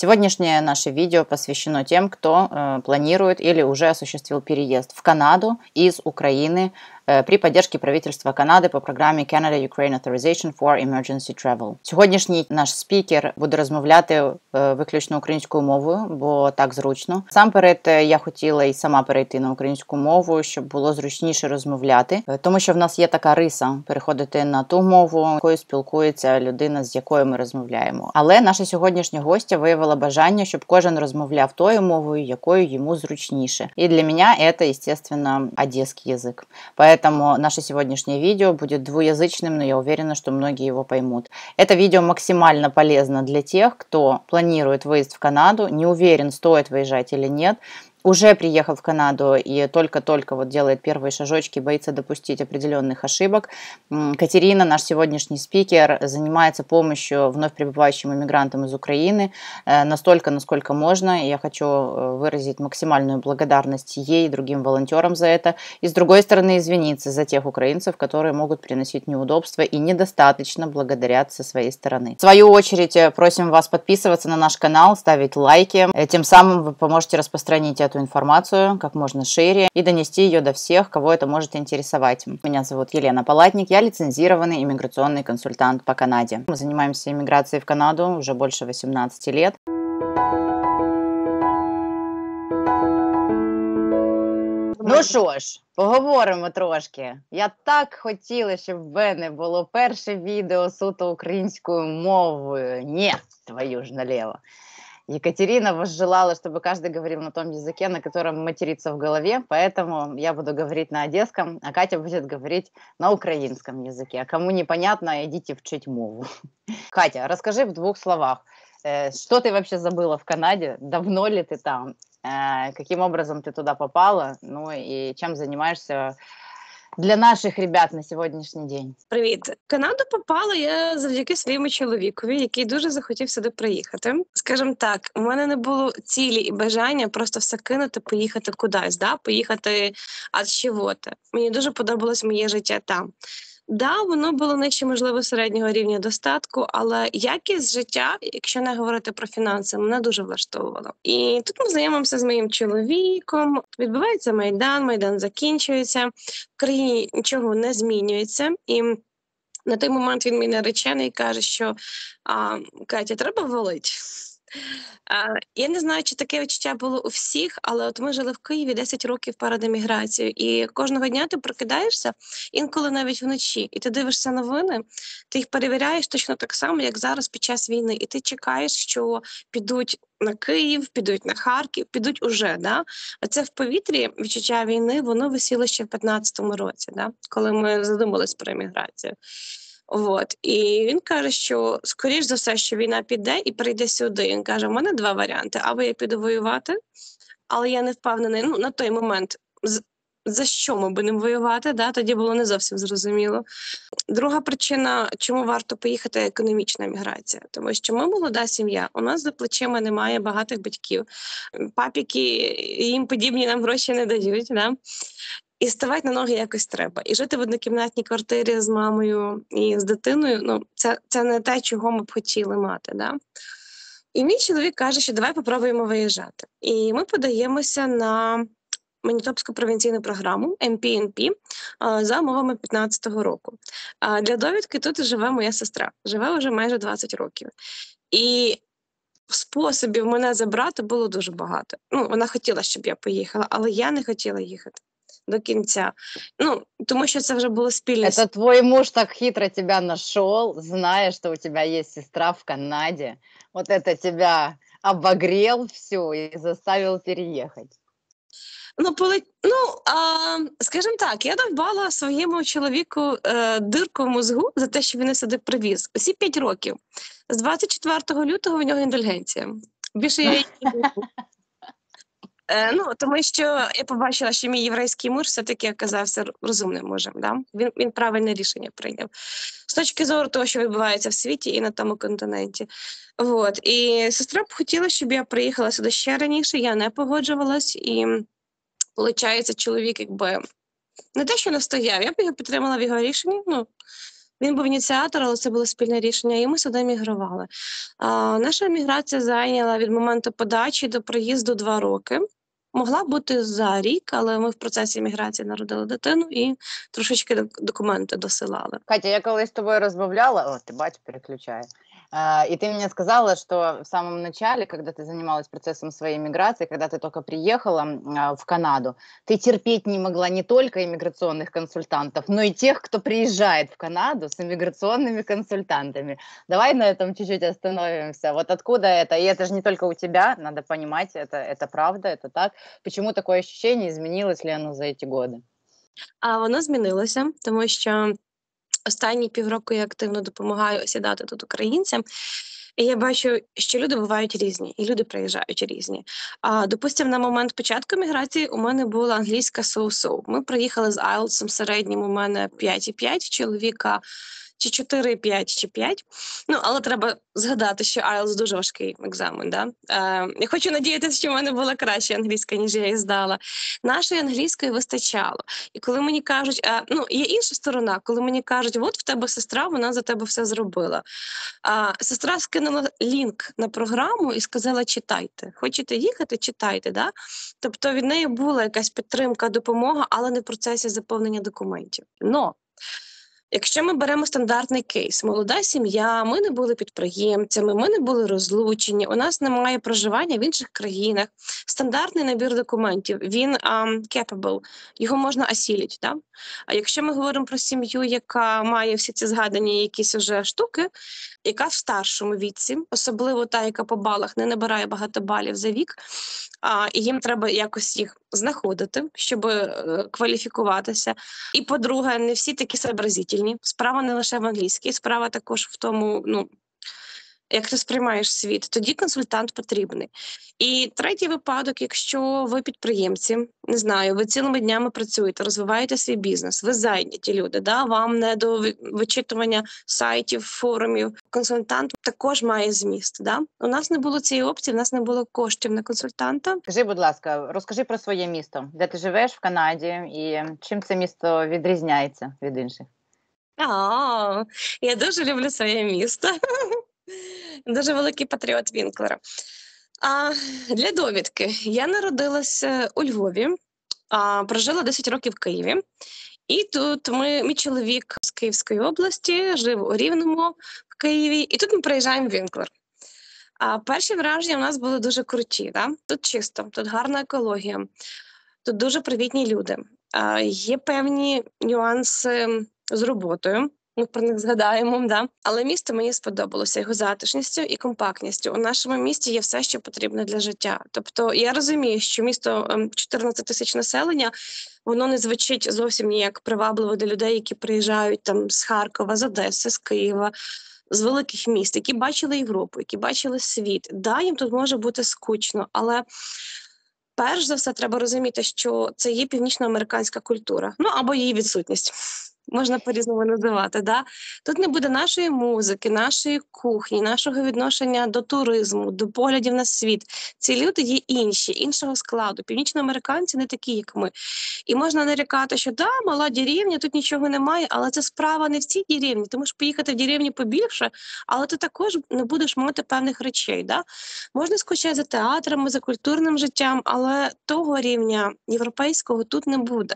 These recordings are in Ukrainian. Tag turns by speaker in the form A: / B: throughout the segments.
A: Сегодняшнее наше видео посвящено тем, кто э, планирует или уже осуществил переезд в Канаду из Украины при поддержке правительства Канади по програмі Canada-Ukraine Authorization for Emergency Travel. Сьогоднішній наш спікер буде розмовляти е, виключно українською мовою, бо так зручно. Сам перед е, я хотіла і сама перейти на українську мову, щоб було зручніше розмовляти, тому що в нас є така риса переходити на ту мову, якою спілкується людина, з якою ми розмовляємо. Але наша сьогоднішня гостя виявила бажання, щоб кожен розмовляв тою мовою, якою йому зручніше. І для мене це, естественно, одеський язик. Поэтому наше сегодняшнее видео будет двуязычным, но я уверена, что многие его поймут. Это видео максимально полезно для тех, кто планирует выезд в Канаду, не уверен, стоит выезжать или нет, уже приехал в Канаду и только-только вот делает первые шажочки, боится допустить определенных ошибок. Катерина, наш сегодняшний спикер, занимается помощью вновь прибывающим иммигрантам из Украины э, настолько, насколько можно. Я хочу э, выразить максимальную благодарность ей и другим волонтерам за это. И с другой стороны, извиниться за тех украинцев, которые могут приносить неудобства и недостаточно благодарят со своей стороны. В свою очередь, э, просим вас подписываться на наш канал, ставить лайки. Тем самым вы поможете распространить эту информацию как можно шире и донести ее до всех, кого это может интересовать. Меня зовут Елена Палатник, я лицензированный иммиграционный консультант по Канаде. Мы занимаемся иммиграцией в Канаду уже больше 18 лет. Ну що ж, поговоримо трошки. Я так хотіла, щоб в мене було перше відео суто українською мовою. Ні, твою ж налево. Екатерина возжелала, чтобы каждый говорил на том языке, на котором матерится в голове, поэтому я буду говорить на одесском, а Катя будет говорить на украинском языке. А кому непонятно, идите вчить мову. Катя, расскажи в двух словах, э, что ты вообще забыла в Канаде, давно ли ты там, э, каким образом ты туда попала, ну и чем занимаешься для наших ребят на сьогоднішній день?
B: Привіт, Канаду попала я завдяки своєму чоловікові, який дуже захотів сюди приїхати. Скажем так, у мене не було цілі і бажання просто все кинути, поїхати кудись, да? поїхати ад чого-то. Мені дуже подобалось моє життя там. Да, воно було нижче, можливо, середнього рівня достатку, але якість життя, якщо не говорити про фінанси, мене дуже влаштовувало. І тут ми знайомимося з моїм чоловіком. Відбувається майдан, майдан закінчується в країні нічого не змінюється і. На той момент він мій наречений каже, що а, Катя, треба валити. Я не знаю, чи таке відчуття було у всіх, але от ми жили в Києві 10 років перед еміграцією, і кожного дня ти прокидаєшся інколи навіть вночі, і ти дивишся новини, ти їх перевіряєш точно так само, як зараз під час війни, і ти чекаєш, що підуть на Київ, підуть на Харків, підуть уже. Да? А це в повітрі відчуття війни, воно висіло ще в 15-му році, да? коли ми задумались про еміграцію. От і він каже, що скоріш за все, що війна піде і прийде сюди. Він каже: у мене два варіанти: або я піду воювати, але я не впевнений. Ну на той момент за що ми будемо воювати, да, тоді було не зовсім зрозуміло. Друга причина, чому варто поїхати, економічна міграція, тому що ми молода сім'я. У нас за плечима немає багатих батьків, папіки їм подібні нам гроші не дають. Да? І ставати на ноги якось треба. І жити в однокімнатній квартирі з мамою і з дитиною ну це це не те, чого ми б хотіли мати. Да? І мій чоловік каже, що давай попробуємо виїжджати. І ми подаємося на Манітопську провінційну програму MPNP за умовами 2015 року. Для довідки тут живе моя сестра, живе вже майже 20 років. І способів мене забрати було дуже багато. Ну, Вона хотіла, щоб я поїхала, але я не хотіла їхати до кінця. Ну, тому що це вже було спільне.
A: Это твой муж так хитро тебя нашел, зная, что у тебя есть сестра в Канаде. Вот это тебя обогрел все и заставил переехать.
B: Ну, поли... ну а, скажімо так, я довбала своєму чоловіку е, дирку в мозгу за те, що він сюди привіз. Усі п'ять років. З 24 лютого у нього індульгенція. Більше я Е, Ну тому що я побачила, що мій єврейський муж все-таки оказався розумним мужем. Да? Він він правильне рішення прийняв з точки зору того, що відбувається в світі і на тому континенті. От. І сестра б хотіла, щоб я приїхала сюди ще раніше. Я не погоджувалась, і виходить, чоловік, якби не те, що не стояв, я б його підтримала в його рішенні. Ну Він був ініціатор, але це було спільне рішення, і ми сюди мігрували. А, Наша міграція зайняла від моменту подачі до приїзду два роки. Могла бути за рік, але ми в процесі міграції народили дитину і трошечки документи досилали.
A: Катя, я колись з тобою розмовляла, о, ти бач, переключаю. А, и ты мне сказала, что в самом начале, когда ты занималась процессом своей миграции, когда ты только приехала а, в Канаду, ты терпеть не могла не только иммиграционных консультантов, но и тех, кто приезжает в Канаду с иммиграционными консультантами. Давай на этом чуть-чуть остановимся. Вот откуда это? И это же не только у тебя, надо понимать, это, это правда, это так. Почему такое ощущение, изменилось ли оно за эти годы?
B: А воно змінилося, тому що останні півроку я активно допомагаю осідати тут українцям. І я бачу, що люди бувають різні, і люди приїжджають різні. А допустим, на момент початку міграції у мене була англійська соу-соу. Ми приїхали з Айлсом середнім у мене 5,5 чоловіка чи 4, 5, чи 5. Ну, але треба згадати, що IELTS дуже важкий екзамен. Да? Е, Я хочу надіятися, що в мене була краща англійська, ніж я її здала. Нашої англійської вистачало. І коли мені кажуть, е, ну є інша сторона, коли мені кажуть, от в тебе сестра, вона за тебе все зробила. А сестра скинула лінк на програму і сказала: читайте, хочете їхати, читайте. Да? Тобто від неї була якась підтримка, допомога, але не в процесі заповнення документів. Но Якщо ми беремо стандартний кейс, молода сім'я, ми не були підприємцями, ми не були розлучені, у нас немає проживання в інших країнах. Стандартний набір документів він um, capable, його можна осілити. Да? А якщо ми говоримо про сім'ю, яка має всі ці згадані якісь уже штуки, яка в старшому віці, особливо та, яка по балах не набирає багато балів за вік, а, і їм треба якось їх знаходити, щоб е, кваліфікуватися. І по-друге, не всі такі сообразительні. Справа не лише в англійській, справа також в тому, ну як ти сприймаєш світ, тоді консультант потрібний. І третій випадок, якщо ви підприємці, не знаю, ви цілими днями працюєте, розвиваєте свій бізнес, ви зайняті люди, да, вам не до вичитування сайтів, форумів. Консультант також має зміст. Да? У нас не було цієї опції, у нас не було коштів на консультанта.
A: Скажи, будь ласка, розкажи про своє місто, де ти живеш в Канаді, і чим це місто відрізняється від інших?
B: А, я дуже люблю своє місто. Дуже великий патріот Вінклера. А для довідки я народилася у Львові, а прожила 10 років в Києві, і тут ми, мій чоловік з Київської області, жив у Рівному в Києві, і тут ми приїжджаємо в Вінклер. А перші враження у нас були дуже круті. Да? Тут чисто, тут гарна екологія, тут дуже привітні люди. А, Є певні нюанси з роботою ми про них згадаємо. Да? Але місто мені сподобалося його затишністю і компактністю. У нашому місті є все, що потрібно для життя. Тобто я розумію, що місто 14 ем, тисяч населення. Воно не звучить зовсім ніяк привабливо для людей, які приїжджають там з Харкова, з Одеси, з Києва, з великих міст, які бачили Європу, які бачили світ. Да, їм тут може бути скучно, але перш за все треба розуміти, що це є північноамериканська культура, ну або її відсутність можна по-різному називати. Да? Тут не буде нашої музики, нашої кухні, нашого відношення до туризму, до поглядів на світ. Ці люди є інші, іншого складу. Північноамериканці не такі, як ми. І можна нарікати, що да, мала деревня, тут нічого немає, але це справа не в цій деревні. Ти можеш поїхати в деревню побільше, але ти також не будеш мати певних речей. Да? Можна скучати за театрами, за культурним життям, але того рівня європейського тут не буде.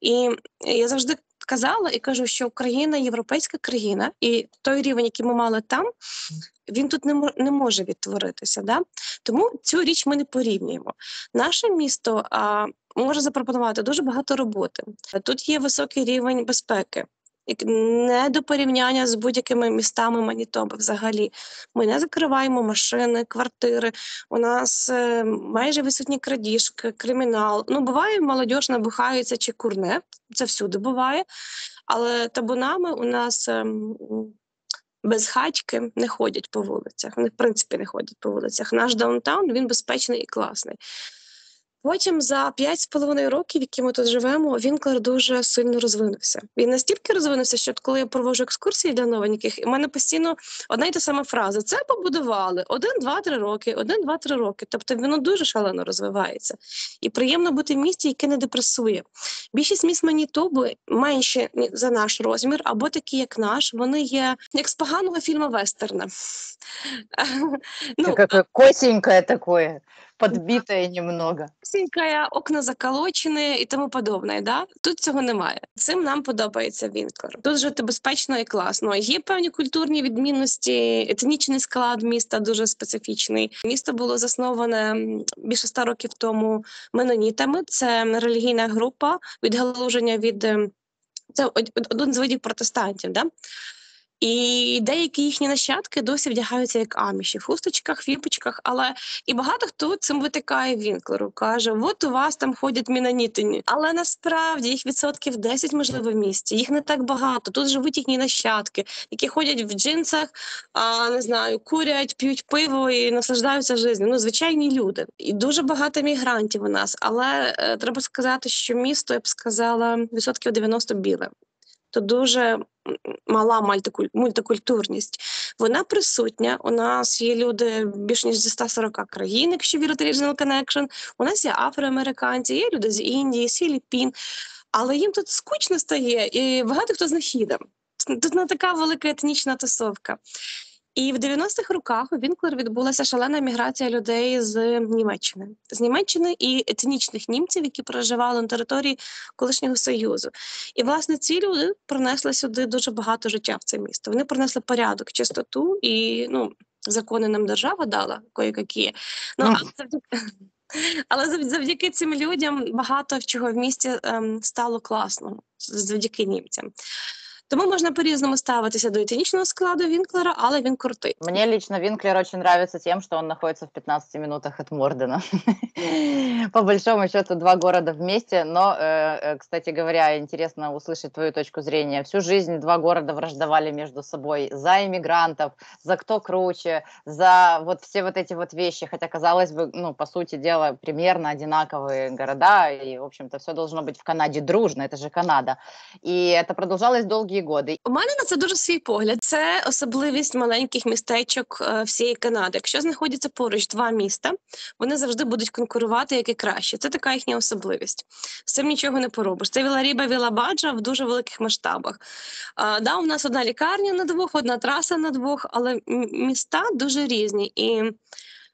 B: І я завжди казала і кажу, що Україна європейська країна, і той рівень, який ми мали там, він тут не не може відтворитися. Да? Тому цю річ ми не порівнюємо. Наше місто а, може запропонувати дуже багато роботи. Тут є високий рівень безпеки не до порівняння з будь-якими містами Манітоби взагалі. Ми не закриваємо машини, квартири. У нас е, майже висотні крадіжки, кримінал. Ну, буває, молодь набухається чи курне, це всюди буває. Але табунами у нас е, безхатьки не ходять по вулицях. Вони, в принципі, не ходять по вулицях. Наш даунтаун він безпечний і класний. Потім за 5,5 років, які ми тут живемо, Вінклер дуже сильно розвинувся. Він настільки розвинувся, що коли я проводжу екскурсії для новеньких, у мене постійно одна й та сама фраза: це побудували один, два, три роки, один, два, три роки. Тобто воно дуже шалено розвивається. І приємно бути в місті, яке не депресує. Більшість міст Манітоби менше за наш розмір, або такі, як наш, вони є як з поганого фільму Вестерна.
A: ну, Косенькое такое подбитое немного.
B: Сінькає, окна заколочені і тому подобне. Да? Тут цього немає. Цим нам подобається Вінклер. Тут жити безпечно і класно. Є певні культурні відмінності, етнічний склад міста дуже специфічний. Місто було засноване більше ста років тому менонітами. Це релігійна група відгалуження від це один з видів протестантів. Да? І деякі їхні нащадки досі вдягаються як аміші в хусточках, в юпочках, але і багато хто цим витикає Вінклеру. Каже: от у вас там ходять мінанітині. Але насправді їх відсотків 10, можливо, в місті. Їх не так багато. Тут живуть їхні нащадки, які ходять в джинсах, а не знаю, курять, п'ють пиво і наслаждаються життям. Ну, звичайні люди. І дуже багато мігрантів у нас. Але е, треба сказати, що місто я б сказала відсотків 90 біле то дуже мала мультикультурність. Вона присутня. У нас є люди більш ніж зі 140 країн, якщо вірити Regional Connection. У нас є афроамериканці, є люди з Індії, з Філіппін, але їм тут скучно стає, і багато хто з них. Тут не така велика етнічна тусовка. І в 90-х роках у Вінклер відбулася шалена міграція людей з Німеччини, з Німеччини і етнічних німців, які проживали на території колишнього союзу. І власне ці люди принесли сюди дуже багато життя в це місто. Вони принесли порядок, чистоту і ну закони нам держава дала кої-які. Ну, ну. завдяки. Але завдяки цим людям багато чого в місті ем, стало класно завдяки німцям. Тому можна по-різному ставитися до етнічного складу Вінклера, але він крутий.
A: Мне лично Винклер очень нравится тем, что он находится в 15 минутах от Мордена. По большому счету два города вместе, но, э, э, кстати говоря, интересно услышать твою точку зрения. Всю жизнь два города враждовали между собой за иммигрантов, за кто круче, за вот все вот эти вот вещи, хотя, казалось бы, ну, по сути дела, примерно одинаковые города, и, в общем-то, все должно быть в Канаде дружно, это же Канада. И это продолжалось долгие годи.
B: У мене на це дуже свій погляд. Це особливість маленьких містечок е, всієї Канади. Якщо знаходяться поруч два міста, вони завжди будуть конкурувати як і краще. Це така їхня особливість. З цим нічого не поробиш. Це Віларіба Вілабаджа в дуже великих масштабах. А, да, у нас одна лікарня на двох, одна траса на двох, але міста дуже різні. І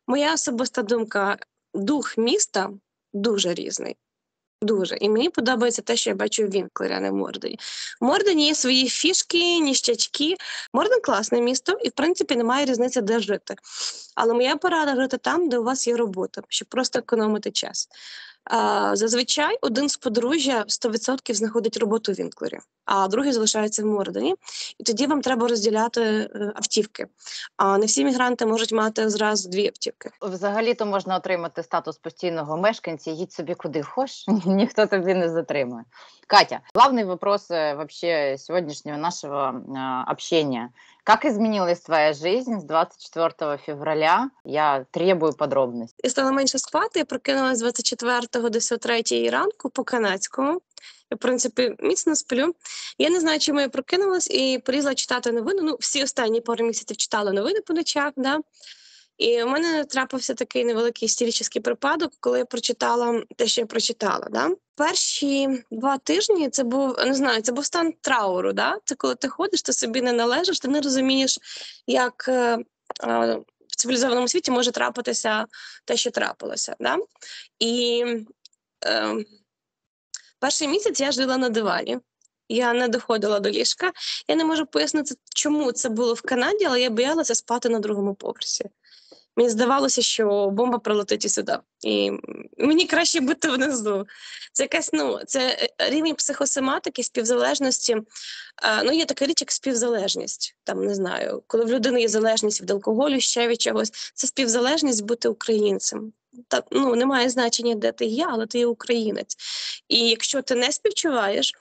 B: моя особиста думка: дух міста дуже різний. Дуже. І мені подобається те, що я бачу в Вінклері, а не в Мордені. В Мордені є свої фішки, ніщачки. Морден класне місто, і в принципі немає різниці, де жити. Але моя порада жити там, де у вас є робота, щоб просто економити час. Зазвичай один з подружжя 100% знаходить роботу в Вінклері, а другий залишається в Мордені. І тоді вам треба розділяти е, автівки. А не всі мігранти можуть мати зразу дві автівки.
A: Взагалі-то можна отримати статус постійного мешканця, їдь собі куди хочеш, ніхто тобі не затримує. Катя, главный вопрос э, вообще сегодняшнего нашего э, общения. Как изменилась твоя жизнь с 24 февраля? Я требую подробностей.
B: Я стала менше спати, я прокинулась з 24 до 3 ранку по канадському. Я, в принципі, міцно сплю. Я не знаю, чому я прокинулась і полізла читати новини. Ну, всі останні пару місяців читала новини по ночах. Да? І у мене трапився такий невеликий історичний припадок, коли я прочитала те, що я прочитала. Да? Перші два тижні це був не знаю, це був стан трауру. Да? Це коли ти ходиш, ти собі не належиш, ти не розумієш, як е, е, в цивілізованому світі може трапитися те, що трапилося. Да? І е, перший місяць я жила на дивані. Я не доходила до ліжка. Я не можу пояснити, чому це було в Канаді, але я боялася спати на другому поверсі. Мені здавалося, що бомба прилетить і сюди, і мені краще бути внизу. Це якась ну це е, рівень психосоматики, співзалежності. Ну, є така річ, як співзалежність. Там не знаю, коли в людини є залежність від алкоголю, ще від чогось. Це співзалежність бути українцем. Так ну немає значення, де ти є, але ти є українець. І якщо ти не співчуваєш.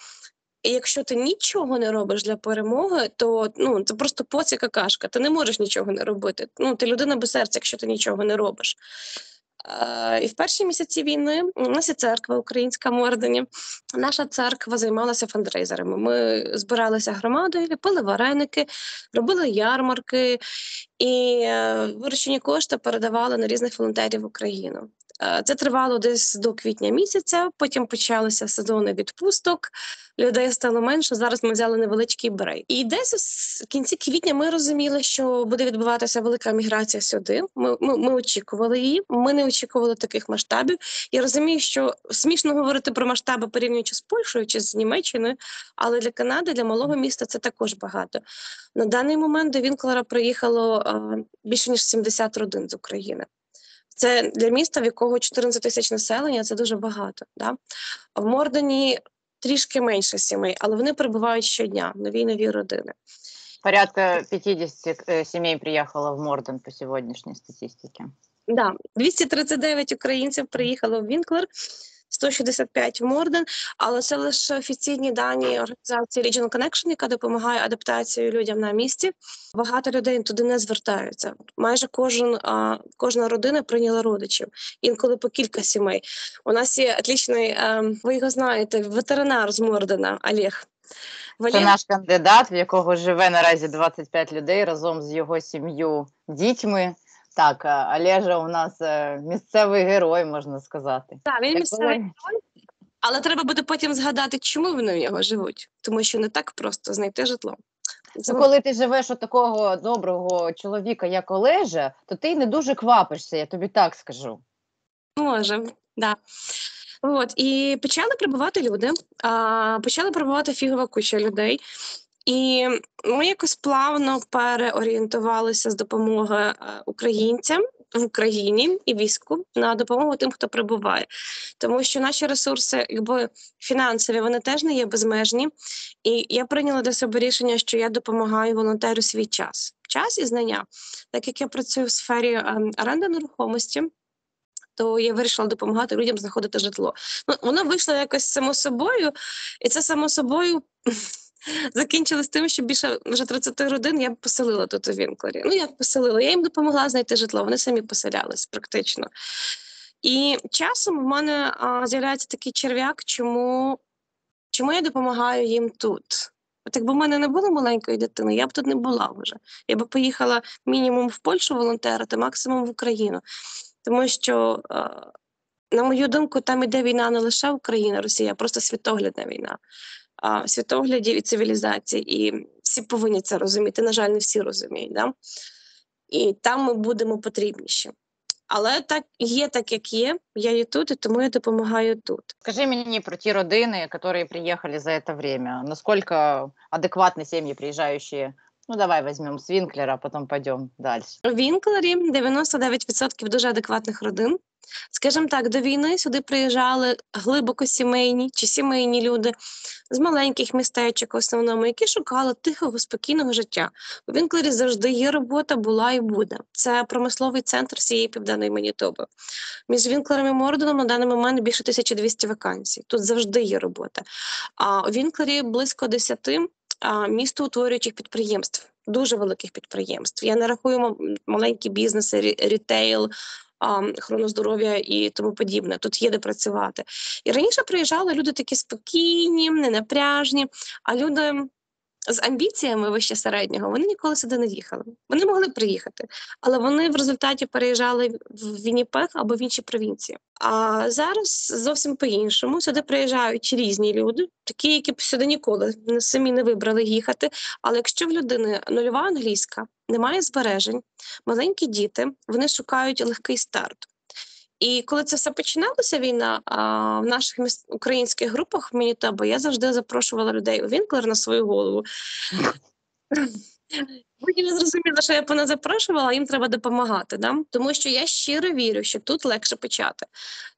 B: Якщо ти нічого не робиш для перемоги, то ну це просто поці какашка. Ти не можеш нічого не робити. Ну ти людина без серця, якщо ти нічого не робиш. І в перші місяці війни у нас є церква українська Мордені. Наша церква займалася фандрейзерами. Ми збиралися громадою, пили вареники, робили ярмарки і е, виручені кошти передавали на різних волонтерів Україну. Е, це тривало десь до квітня місяця. Потім почалися сезони відпусток. Людей стало менше. Зараз ми взяли невеличкий брейк. І десь в кінці квітня ми розуміли, що буде відбуватися велика міграція сюди. Ми, ми, ми очікували її. Ми не очікували таких масштабів. Я розумію, що смішно говорити про масштаби порівнюючи з Польщею чи з Німеччиною, але для Канади, для малого міста, це також багато. На даний момент до Вінклера приїхало більше ніж 70 родин з України. Це для міста, в якого 14 тисяч населення, це дуже багато. Да? В Мордені трішки менше сімей, але вони прибувають щодня, нові нові родини.
A: Порядка 50 э, сімей приїхало в Морден по сьогоднішній статистиці.
B: Да, 239 українців приїхало в Вінклер. 165 в Морден, але це лише офіційні дані організації Regional Connection, яка допомагає адаптації людям на місці. Багато людей туди не звертаються. Майже кожен а, кожна родина прийняла родичів, інколи по кілька сімей. У нас є отлічний, а, ем, ви його знаєте, ветеринар з Мордена Олег.
A: Це наш кандидат, в якого живе наразі 25 людей разом з його сім'ю, дітьми. Так, Олежа у нас е, місцевий герой, можна сказати.
B: Так, він місцевий герой, але треба буде потім згадати, чому вони в нього живуть, тому що не так просто знайти житло.
A: Ну, коли ти живеш у такого доброго чоловіка, як Олежа, то ти не дуже квапишся, я тобі так скажу.
B: Може, да. От і почали прибувати люди, а, почали прибувати фігова куча людей. І ми якось плавно переорієнтувалися з допомоги е, українцям в Україні і війську на допомогу тим, хто прибуває, тому що наші ресурси, якби фінансові, вони теж не є безмежні. І я прийняла для себе рішення, що я допомагаю волонтеру свій час, час і знання, так як я працюю в сфері ем, оренди нерухомості. То я вирішила допомагати людям знаходити житло. Ну воно вийшло якось само собою, і це само собою закінчилось тим, що більше вже 30 родин я поселила тут у Вінклері. Ну, як поселила, я їм допомогла знайти житло, вони самі поселялись практично. І часом в мене а, з'являється такий черв'як, чому чому я допомагаю їм тут. От якби в мене не було маленької дитини, я б тут не була вже. Я б поїхала мінімум в Польщу волонтерити, максимум в Україну. Тому що, на мою думку, там іде війна не лише Україна, Росія, а просто світоглядна війна світоглядів і цивілізації, і всі повинні це розуміти. На жаль, не всі розуміють. Да? І там ми будемо потрібніші. Але так є, так як є. Я є тут, і тому я допомагаю тут.
A: Скажи мені про ті родини, які приїхали за це время. Наскільки адекватні сім'ї приїжджаючі? Ну, давай візьмемо з Вінклера, а потім підемо далі.
B: У Вінклері 99% дуже адекватних родин. Скажімо так, до війни сюди приїжджали глибоко сімейні чи сімейні люди з маленьких містечок, в основному, які шукали тихого, спокійного життя. У Вінклері завжди є робота, була і буде. Це промисловий центр всієї південної Манітоби. Між Вінклером і Мордоном на даний момент більше 1200 вакансій. Тут завжди є робота. А у Вінклері близько 10 місто утворюючих підприємств. Дуже великих підприємств. Я не рахую маленькі бізнеси, рітейл, охорону здоров'я і тому подібне. Тут є де працювати. І раніше приїжджали люди такі спокійні, ненапряжні, а люди. З амбіціями вище середнього вони ніколи сюди не їхали. Вони могли приїхати, але вони в результаті переїжджали в Вінніпех або в інші провінції. А зараз зовсім по-іншому сюди приїжджають різні люди, такі, які б сюди ніколи самі не вибрали їхати. Але якщо в людини нульова англійська, немає збережень, маленькі діти вони шукають легкий старт. І коли це все починалося, війна в наших українських групах в Манітоба, я завжди запрошувала людей у Вінклер на свою голову. Потім зрозуміла, що я по запрошувала, їм треба допомагати, да? тому що я щиро вірю, що тут легше почати.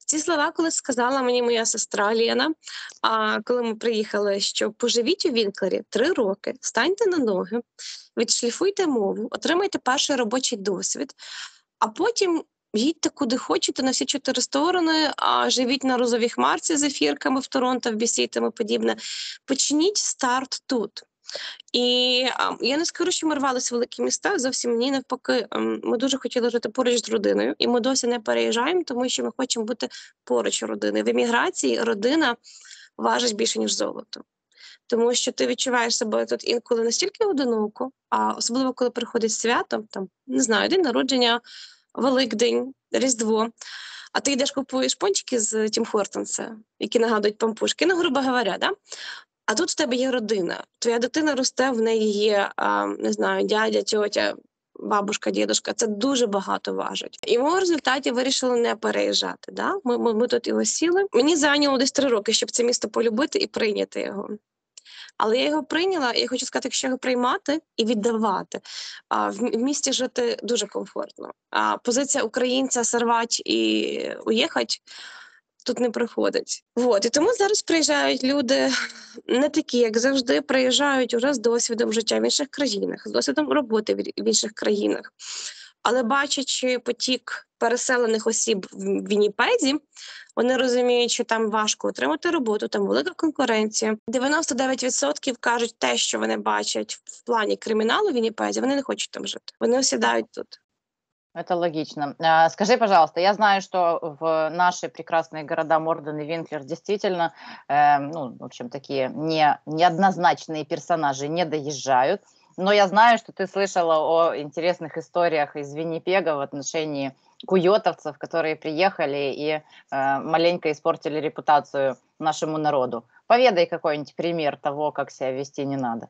B: Ці слова, коли сказала мені моя сестра Лєна, а коли ми приїхали, що поживіть у Вінклері три роки, станьте на ноги, відшліфуйте мову, отримайте перший робочий досвід, а потім. Їдьте куди хочете на всі чотири сторони, а живіть на розовій хмарці з ефірками в Торонто, в BC подібне. Почніть старт тут. І я не скажу, що ми рвалися в великі міста. Зовсім ні, навпаки, ем, ми дуже хотіли жити поруч з родиною, і ми досі не переїжджаємо, тому що ми хочемо бути поруч родини. В еміграції родина важить більше ніж золото. Тому що ти відчуваєш себе тут інколи настільки одиноко, а особливо коли приходить свято, там не знаю, день народження, Великдень, Різдво. А ти йдеш купуєш пончики з Тім Хортонса, які нагадують пампушки, ну, грубо говоря, да? А тут в тебе є родина. Твоя дитина росте, в неї є не знаю, дядя, тьотя, бабушка, дідушка. Це дуже багато важить. І ми в результаті вирішили не переїжджати. Да? Ми, ми, ми тут і осіли. Мені зайняло десь три роки, щоб це місто полюбити і прийняти його. Але я його прийняла, і я хочу сказати, якщо його приймати і віддавати, а в місті жити дуже комфортно. А позиція українця сорвати і уїхати тут не приходить. Вот. І тому зараз приїжджають люди не такі, як завжди, приїжджають уже з досвідом життя в інших країнах, з досвідом роботи в інших країнах. Але бачачи потік переселених осіб в Вінніпезі, вони розуміють, що там важко отримати роботу, там велика конкуренція. 99% кажуть те, що вони бачать в плані криміналу в Вінніпезі, вони не хочуть там жити. Вони осідають тут.
A: Это логично. Скажи, пожалуйста, я знаю, что в наши прекрасные города Морден и Винклер действительно, э, ну, в общем, такие не, неоднозначные персонажи не доезжают. Но я знаю, что ты слышала о интересных историях из Виннипега в отношении куйотовцев, которые приехали и э, маленько испортили репутацию нашему народу. Поведай какой-нибудь пример того, как себя вести не надо.